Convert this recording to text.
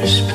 first